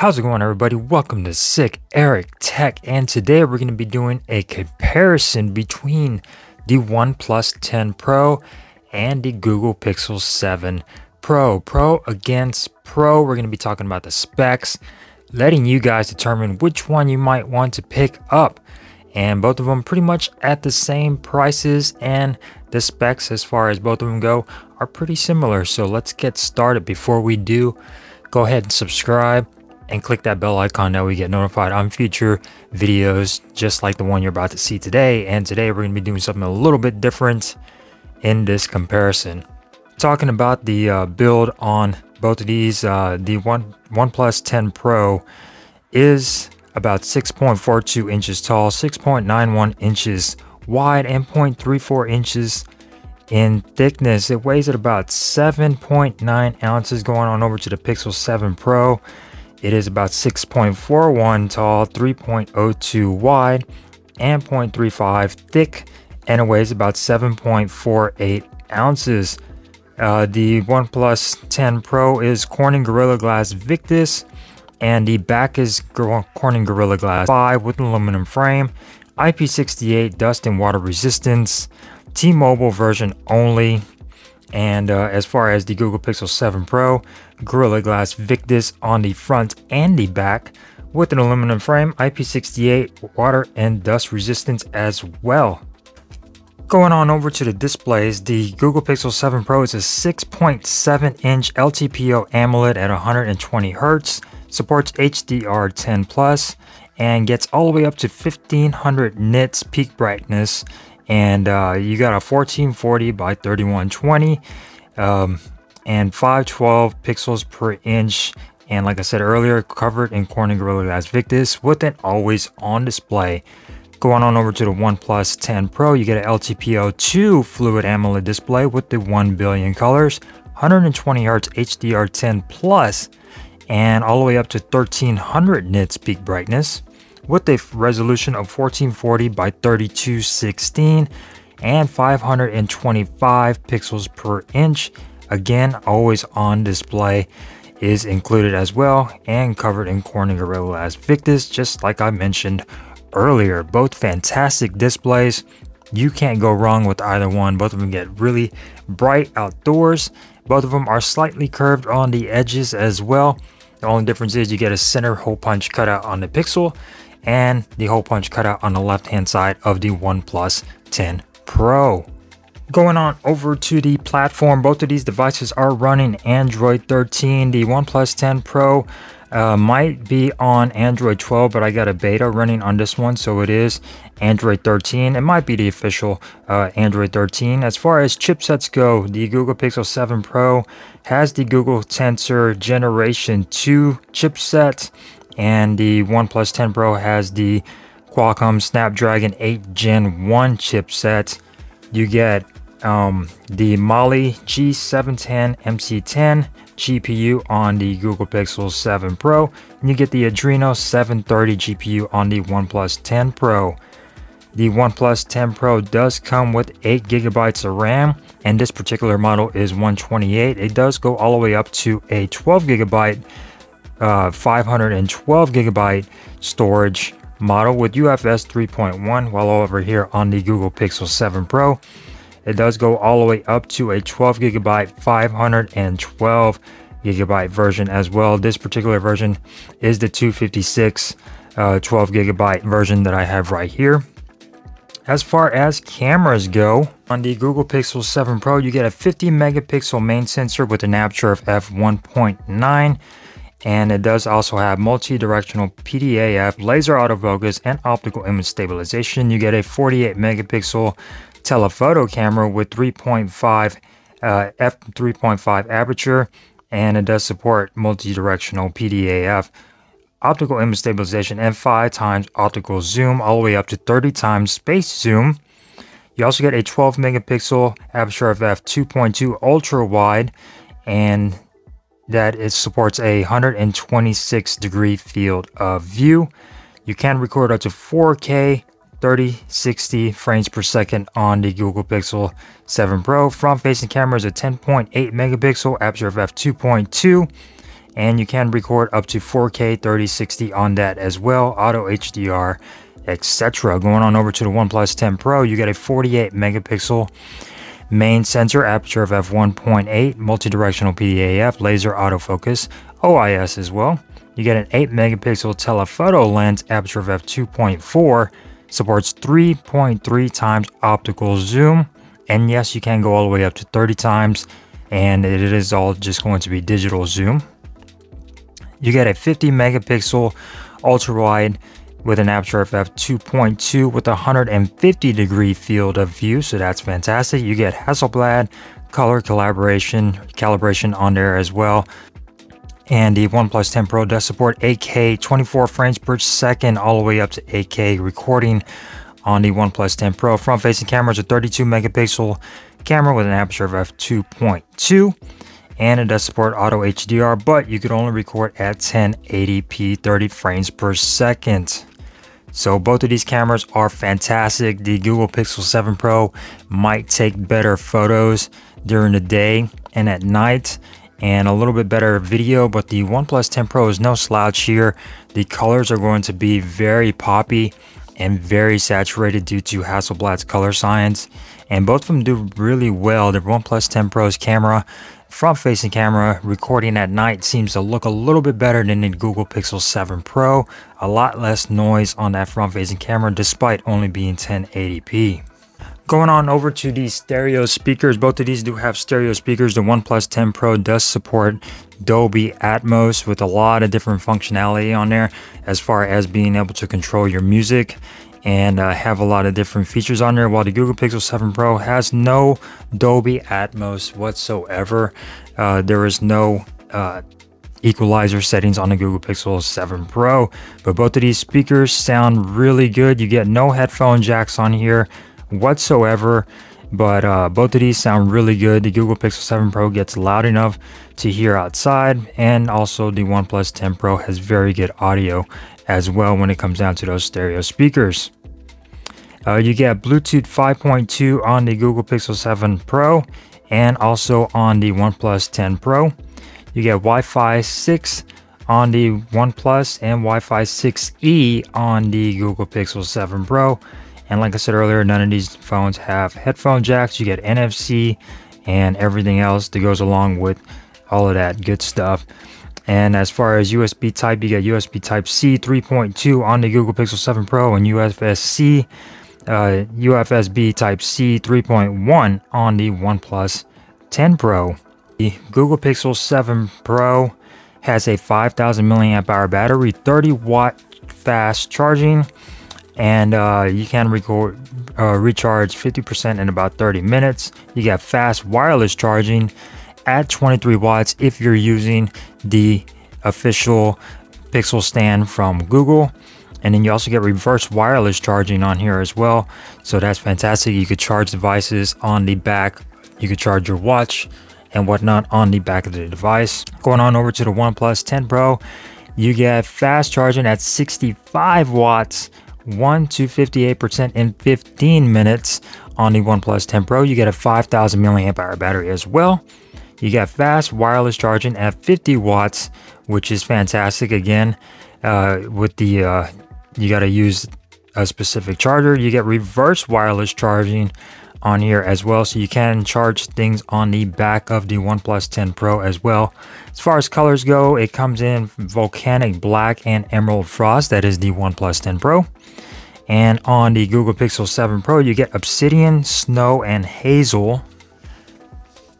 How's it going everybody? Welcome to Sick Eric Tech and today we're going to be doing a comparison between the OnePlus 10 Pro and the Google Pixel 7 Pro. Pro against Pro, we're going to be talking about the specs, letting you guys determine which one you might want to pick up. And both of them pretty much at the same prices and the specs as far as both of them go are pretty similar. So let's get started. Before we do, go ahead and subscribe and click that bell icon that we get notified on future videos just like the one you're about to see today. And today we're going to be doing something a little bit different in this comparison. Talking about the uh, build on both of these, uh, the One OnePlus 10 Pro is about 6.42 inches tall, 6.91 inches wide, and 0.34 inches in thickness. It weighs at about 7.9 ounces going on over to the Pixel 7 Pro. It is about 6.41 tall, 3.02 wide, and 0.35 thick, and it weighs about 7.48 ounces. Uh, the OnePlus 10 Pro is Corning Gorilla Glass Victus, and the back is Corning Gorilla Glass 5 with an aluminum frame, IP68 dust and water resistance, T-Mobile version only, and uh, as far as the Google Pixel 7 Pro, Gorilla Glass Victus on the front and the back with an aluminum frame, IP68 water and dust resistance as well. Going on over to the displays, the Google Pixel 7 Pro is a 6.7 inch LTPO AMOLED at 120 Hz, supports HDR10 Plus, and gets all the way up to 1500 nits peak brightness and uh, you got a 1440 by 3120 um, and 512 pixels per inch. And like I said earlier covered in Corning Gorilla Glass Victus with an always on display. Going on over to the OnePlus 10 Pro you get an LTPO 2 fluid AMOLED display with the 1 billion colors 120 Hz HDR10 plus and all the way up to 1300 nits peak brightness with a resolution of 1440 by 3216 and 525 pixels per inch. Again, always on display is included as well and covered in Corning Gorilla Glass Victus, just like I mentioned earlier. Both fantastic displays. You can't go wrong with either one. Both of them get really bright outdoors. Both of them are slightly curved on the edges as well. The only difference is you get a center hole punch cutout on the Pixel and the hole punch cutout on the left hand side of the OnePlus 10 Pro. Going on over to the platform, both of these devices are running Android 13. The OnePlus 10 Pro uh, might be on Android 12, but I got a beta running on this one, so it is Android 13. It might be the official uh, Android 13. As far as chipsets go, the Google Pixel 7 Pro has the Google Tensor Generation 2 chipset and the OnePlus 10 Pro has the Qualcomm Snapdragon 8 Gen 1 chipset. You get um, the Mali G710 MC10 GPU on the Google Pixel 7 Pro, and you get the Adreno 730 GPU on the OnePlus 10 Pro. The OnePlus 10 Pro does come with 8 gigabytes of RAM, and this particular model is 128. It does go all the way up to a 12 gigabyte uh, 512 gigabyte storage model with UFS 3.1 while over here on the Google Pixel 7 Pro. It does go all the way up to a 12 gigabyte 512 gigabyte version as well. This particular version is the 256 uh, 12 gigabyte version that I have right here. As far as cameras go, on the Google Pixel 7 Pro, you get a 50 megapixel main sensor with an aperture of f1.9 and it does also have multi-directional PDAF, laser autofocus, and optical image stabilization. You get a 48 megapixel telephoto camera with 3.5 uh, f3.5 aperture, and it does support multi-directional PDAF, optical image stabilization, and 5 times optical zoom, all the way up to 30 times space zoom. You also get a 12 megapixel aperture of f2.2 ultra wide, and that it supports a 126 degree field of view. You can record up to 4K 30 60 frames per second on the Google Pixel 7 Pro. Front facing camera is a 10.8 megapixel aperture of f2.2 and you can record up to 4K 3060 on that as well, auto HDR, etc. Going on over to the OnePlus 10 Pro, you get a 48 megapixel main sensor, aperture of f1.8, multi-directional PDAF, laser autofocus, OIS as well. You get an 8 megapixel telephoto lens, aperture of f2.4, supports 3.3 times optical zoom, and yes, you can go all the way up to 30 times, and it is all just going to be digital zoom. You get a 50 megapixel ultra wide with an aperture of f2.2 with a 150 degree field of view, so that's fantastic. You get Hasselblad color collaboration calibration on there as well. And the OnePlus 10 Pro does support 8K 24 frames per second all the way up to 8K recording on the OnePlus 10 Pro. Front facing camera is a 32 megapixel camera with an aperture of f2.2 and it does support auto HDR, but you could only record at 1080p 30 frames per second. So both of these cameras are fantastic. The Google Pixel 7 Pro might take better photos during the day and at night and a little bit better video, but the OnePlus 10 Pro is no slouch here. The colors are going to be very poppy and very saturated due to Hasselblad's color science. And both of them do really well. The OnePlus 10 Pro's camera front facing camera recording at night seems to look a little bit better than the Google Pixel 7 Pro. A lot less noise on that front facing camera despite only being 1080p. Going on over to the stereo speakers, both of these do have stereo speakers. The OnePlus 10 Pro does support Dolby Atmos with a lot of different functionality on there as far as being able to control your music and uh, have a lot of different features on there while the Google Pixel 7 Pro has no Dolby Atmos whatsoever. Uh, there is no uh, equalizer settings on the Google Pixel 7 Pro, but both of these speakers sound really good. You get no headphone jacks on here whatsoever, but uh, both of these sound really good. The Google Pixel 7 Pro gets loud enough to hear outside, and also the OnePlus 10 Pro has very good audio as well when it comes down to those stereo speakers. Uh, you get Bluetooth 5.2 on the Google Pixel 7 Pro and also on the OnePlus 10 Pro. You get Wi-Fi 6 on the OnePlus and Wi-Fi 6E on the Google Pixel 7 Pro. And like I said earlier, none of these phones have headphone jacks. You get NFC and everything else that goes along with all of that good stuff. And as far as USB type, you get USB type C 3.2 on the Google Pixel 7 Pro and USB-C uh, UFSB Type-C 3.1 on the OnePlus 10 Pro. The Google Pixel 7 Pro has a 5000 milliamp hour battery, 30 watt fast charging, and uh, you can record, uh, recharge 50% in about 30 minutes. You get fast wireless charging at 23 watts if you're using the official Pixel stand from Google. And then you also get reverse wireless charging on here as well. So that's fantastic. You could charge devices on the back. You could charge your watch and whatnot on the back of the device. Going on over to the OnePlus 10 Pro, you get fast charging at 65 watts, 1 to 58% in 15 minutes on the OnePlus 10 Pro. You get a 5000 milliamp hour battery as well. You get fast wireless charging at 50 watts, which is fantastic again uh, with the uh, you got to use a specific charger. You get reverse wireless charging on here as well. So you can charge things on the back of the OnePlus 10 Pro as well. As far as colors go, it comes in volcanic black and emerald frost. That is the OnePlus 10 Pro. And on the Google Pixel 7 Pro, you get obsidian, snow, and hazel.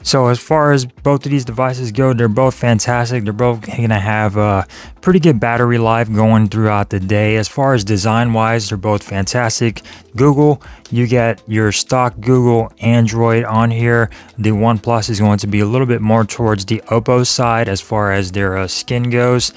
So as far as both of these devices go, they're both fantastic. They're both to have a pretty good battery life going throughout the day. As far as design wise, they're both fantastic. Google, you get your stock Google Android on here. The OnePlus is going to be a little bit more towards the Oppo side as far as their uh, skin goes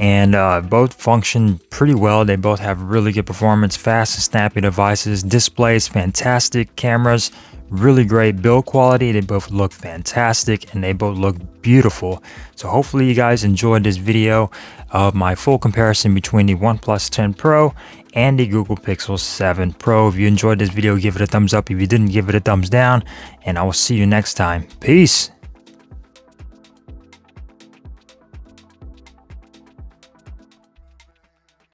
and uh, both function pretty well. They both have really good performance, fast and snappy devices, displays, fantastic cameras, really great build quality. They both look fantastic and they both look beautiful. So hopefully you guys enjoyed this video of my full comparison between the OnePlus 10 Pro and the Google Pixel 7 Pro. If you enjoyed this video, give it a thumbs up. If you didn't, give it a thumbs down. And I will see you next time. Peace.